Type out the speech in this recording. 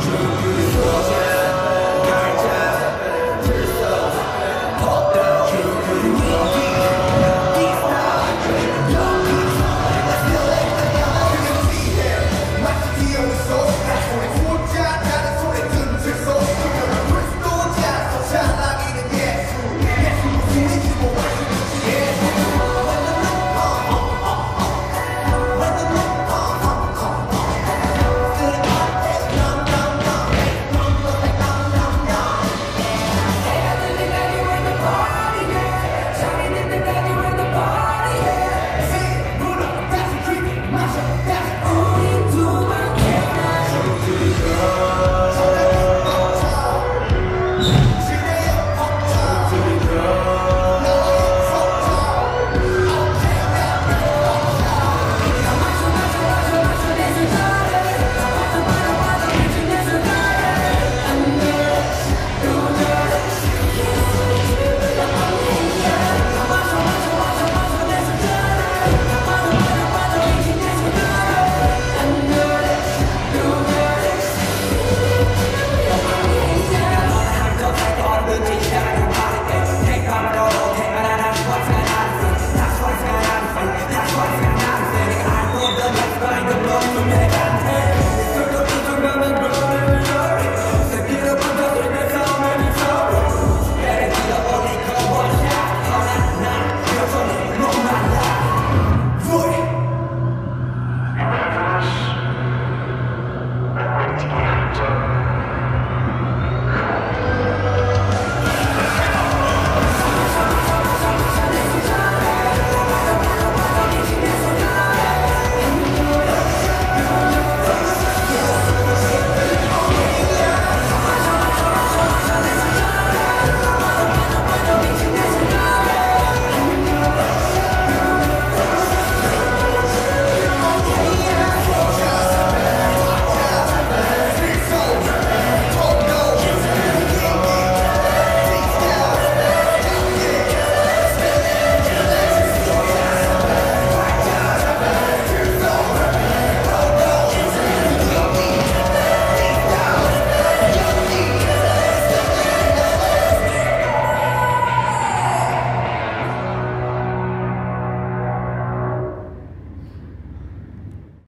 Yeah.